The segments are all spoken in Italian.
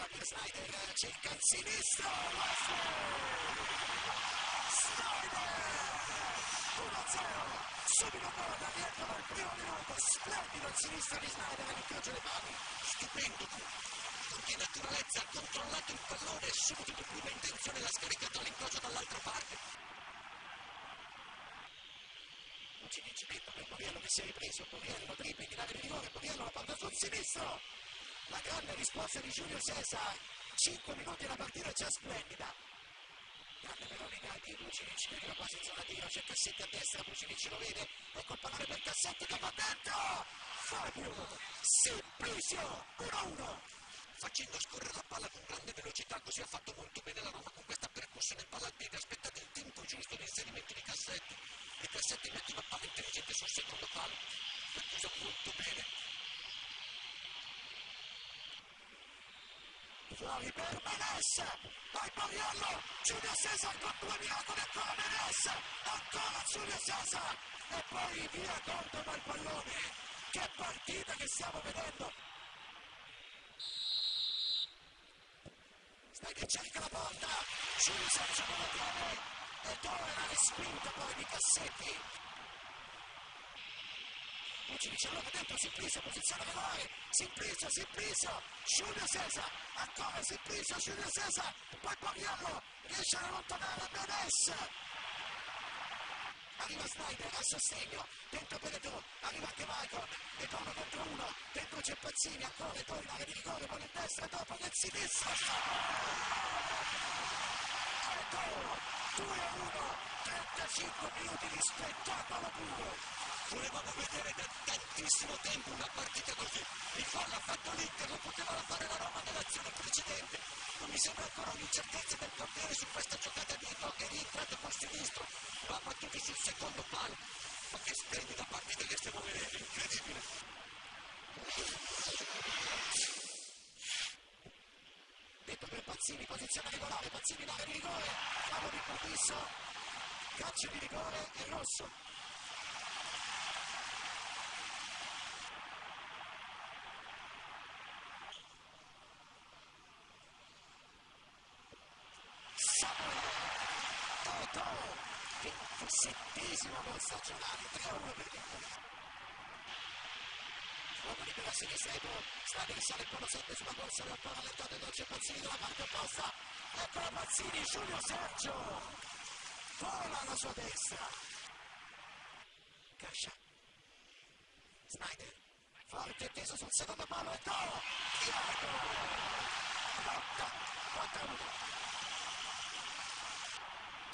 Guarda Snyder, cerca il sinistro, Snyder! 1-0, subito gol all'interno del primo minuto, splendido il sinistro di Snyder all'incrocio dei pali. Stupendo, con che naturalezza ha controllato il pallone e subito di prima intenzione l'ha scaricato all'incrocio dall'altra parte. Vucinic dentro per Moriello che si è ripreso, Moriello dribbling in area di rigore, Moriello la palla sul sinistro. La grande risposta di Giulio Cesar, 5 minuti la partita già splendida. Grande Veronica di Vucinic che arriva quasi in zona tiro, c'è Cassetti a destra, Vucinic lo vede, ecco il pallone per Cassetti che va dentro. Fabio Simplicio, 1-1. Facendo scorrere la palla con grande velocità, così ha fatto molto bene la Roma con questa percussione palla al piede, aspettate il tempo giusto di inserimento di Cassetti e Cassetti mette una palla intelligente sul secondo palo, la chiusa molto bene. Fuori per Menes, vai Moriello, Giulio Cesar con due miracoli ancora Menes, ancora Giulio Cesar e poi via Cordova il pallone. Che partita che stiamo vedendo! Snyder cerca la porta, Giulio Cesar con la tiene e dove la respinta poi di Cassetti. Vucinic allora dentro Simplicio, posizione veloce, Simplicio, Simplicio, Giulio Cesar, ancora Simplicio, Giulio Cesar, poi Poriello, riesce ad allontanare Menes. Arriva Snyder a sostegno, dentro Benetton, arriva anche Maicon, e contro uno, dentro c'è Pazzini, ancora e area di rigore, poi in destra, dopo nel sinistro. Ecco, 2 a 1, 35 minuti di spettacolo puro. Volevamo vedere da tantissimo tempo una partita così. Il gol l'ha fatto l'Inter, lo poteva fare la Roma nell'azione precedente. Non mi sembra ancora un'incertezza del portiere su questa giocata dietro che è rientrato col sinistro. Ha battuto sul secondo palo. Ma che splendida partita che stiamo vedendo, incredibile. Dentro per Pazzini, posizione regolare, Pazzini in area di rigore, fallo di Cortisso, calcio di rigore e rosso. Toto, 27esimo gol stagionale, 3-1 per l'Inter. Uomo libero a sinistra, Edo, Snyder sale con lo 7 sulla corsa, lo ancora allentato e dolce Pazzini dalla parte opposta. Ecco Pazzini, Giulio Sergio, vola alla sua destra. Cascia, Snyder, forte e teso sul secondo palo e gol! Tiago! Lotta, 4-1.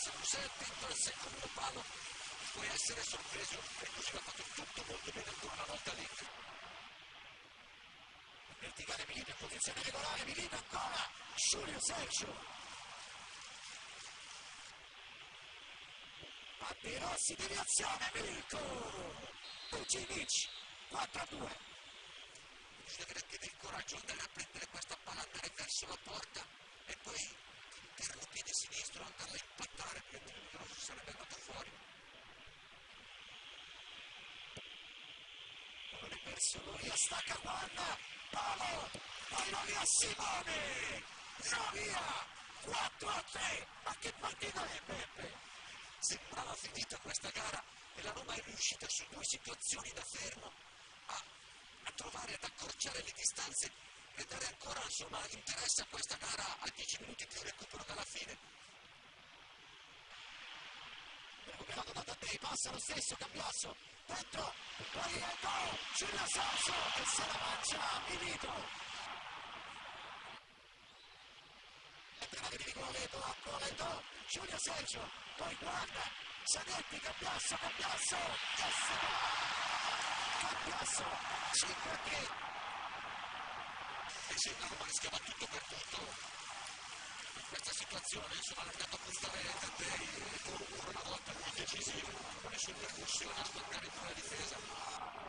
Se non sei attento al secondo palo puoi essere sorpreso e così l'ha fatto tutto molto bene ancora una volta l'Inter. verticale Milito in posizione regolare, Milito ancora, Giulio Sergio. Papirossi deviazione, Milko. Vucinic, 4-2. Bisogna avere anche del coraggio andare a prendere questa palla, andare verso la porta e poi interno piede sinistro andarla a impattare perché il grosso sarebbe andato fuori. Non è perso lui, stacca Guarda, palo, poi va via Simone, va via, 4-3. Ma che partita è Peppe? Sembrava finita questa gara e la Roma è riuscita su due situazioni da fermo a, a trovare, ad accorciare le distanze e dare ancora insomma, interesse a questa gara a 10 minuti più recupero dalla fine. recuperato da passa lo stesso Cambiasso, dentro, poi è gol, Giulio Sergio e se la mangia Milito. Entrare di rigore, Edo, ancora Edo, Giulio Sergio, poi guarda, Zanetti, Cambiasso, Cambiasso, e se va! Cambiasso, 5-3, E se la Roma rischiava tutto per tutto. In questa situazione, insomma, l'ha andato a puntare Taddei e lui decisivo, con nessuna percussione a sbarcare in una difesa.